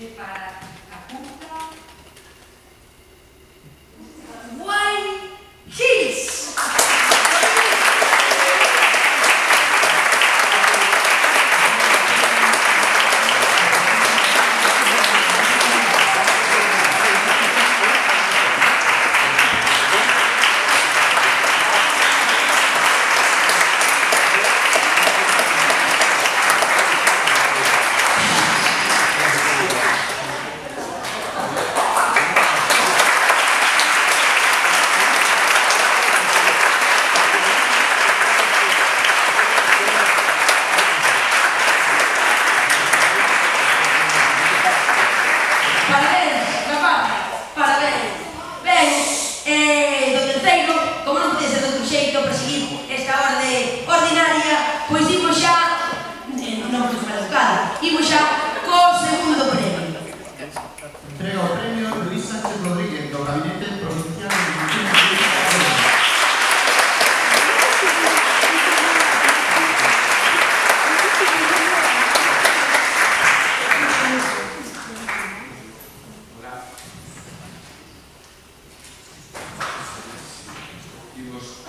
e fare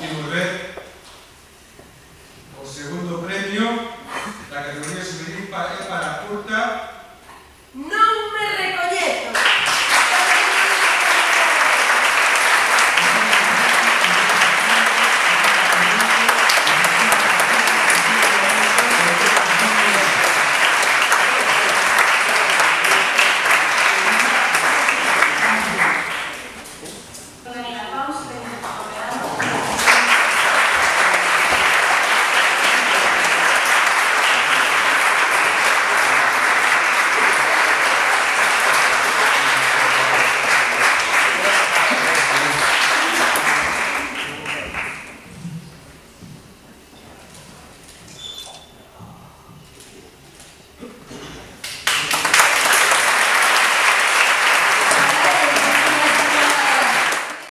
you